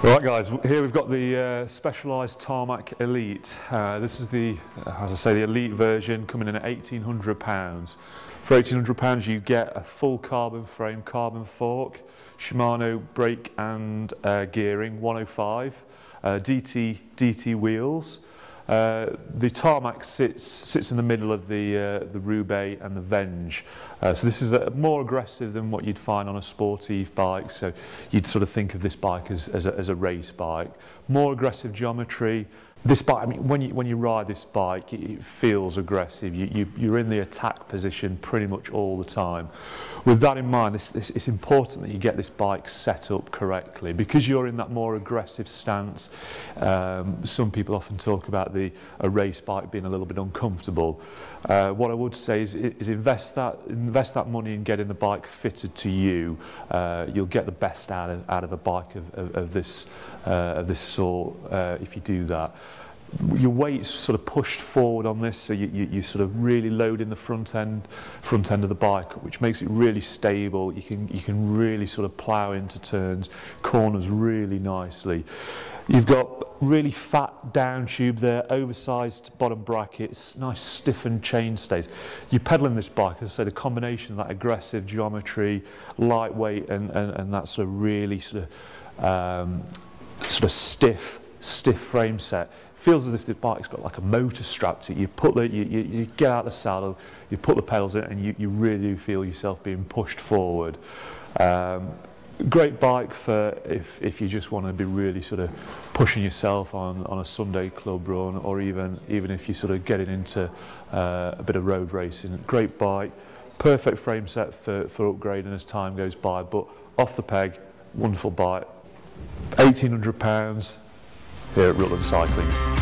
Right guys, here we've got the uh, Specialized Tarmac Elite. Uh, this is the, uh, as I say, the Elite version coming in at £1,800. For £1,800 you get a full carbon frame, carbon fork, Shimano brake and uh, gearing 105, uh, DT, DT wheels, uh, the tarmac sits sits in the middle of the uh, the Roubaix and the Venge. Uh, so this is a, more aggressive than what you'd find on a sportive bike. So you'd sort of think of this bike as, as, a, as a race bike. More aggressive geometry, this bike, I mean, when you, when you ride this bike, it feels aggressive. You, you, you're in the attack position pretty much all the time. With that in mind, this, it's important that you get this bike set up correctly because you're in that more aggressive stance. Um, some people often talk about the a race bike being a little bit uncomfortable. Uh, what I would say is, is invest that invest that money in getting the bike fitted to you. Uh, you'll get the best out of out of a bike of, of, of this uh, of this sort uh, if you do that your weight's sort of pushed forward on this, so you, you, you sort of really load in the front end, front end of the bike, which makes it really stable. You can, you can really sort of plough into turns, corners really nicely. You've got really fat down tube there, oversized bottom brackets, nice stiffened chain stays. You're pedaling this bike, as I said, a combination of that aggressive geometry, lightweight, and, and, and that sort of really sort of, um, sort of stiff, stiff frame set feels as if the bike's got like a motor strap to it. You put the, you, you, you get out the saddle, you put the pedals in, and you, you really do feel yourself being pushed forward. Um, great bike for if, if you just want to be really sort of pushing yourself on, on a Sunday club run or even even if you're sort of getting into uh, a bit of road racing. Great bike, perfect frame set for, for upgrading as time goes by, but off the peg, wonderful bike. 1800 pounds here at Rutland Cycling.